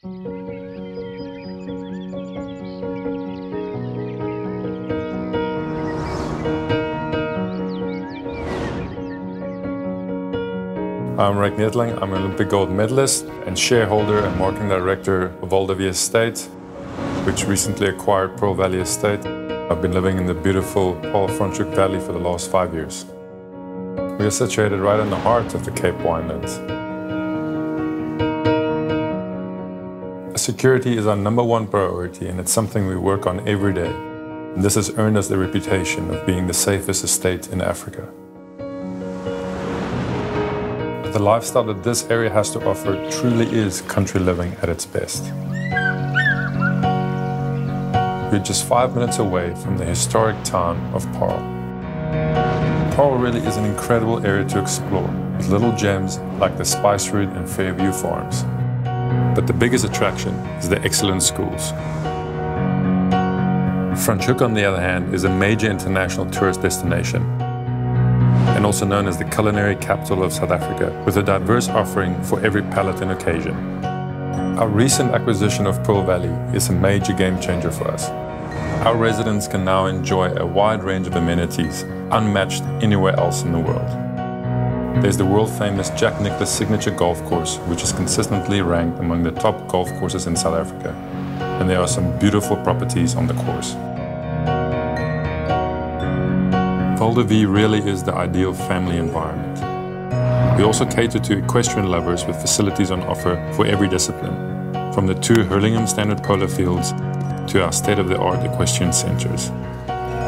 I'm Ryk Neethling. I'm an Olympic gold medalist and shareholder and marketing director of Val de Vie Estate, which recently acquired Pearl Valley Estate. I've been living in the beautiful Paarl Franschhoek Valley for the last five years. We are situated right in the heart of the Cape Winelands. Security is our number one priority and it's something we work on every day. And this has earned us the reputation of being the safest estate in Africa. The lifestyle that this area has to offer truly is country living at its best. We're just five minutes away from the historic town of Paarl. Paarl really is an incredible area to explore, with little gems like the Spice Route and Fairview Farms. But the biggest attraction is the excellent schools. Franschhoek, on the other hand, is a major international tourist destination and also known as the culinary capital of South Africa, with a diverse offering for every palate and occasion. Our recent acquisition of Pearl Valley is a major game changer for us. Our residents can now enjoy a wide range of amenities unmatched anywhere else in the world. There's the world-famous Jack Nicklaus Signature Golf Course, which is consistently ranked among the top golf courses in South Africa. And there are some beautiful properties on the course. Val de Vie really is the ideal family environment. We also cater to equestrian lovers with facilities on offer for every discipline, from the two Hurlingham Standard Polo Fields to our state-of-the-art equestrian centers,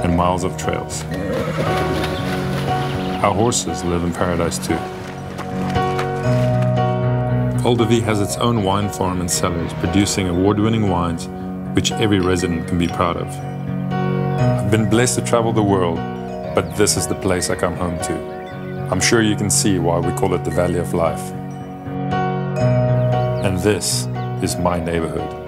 and miles of trails. Our horses live in paradise too. Val has its own wine farm and cellars producing award-winning wines which every resident can be proud of. I've been blessed to travel the world but this is the place I come home to. I'm sure you can see why we call it the Valley of Life. And this is my neighborhood.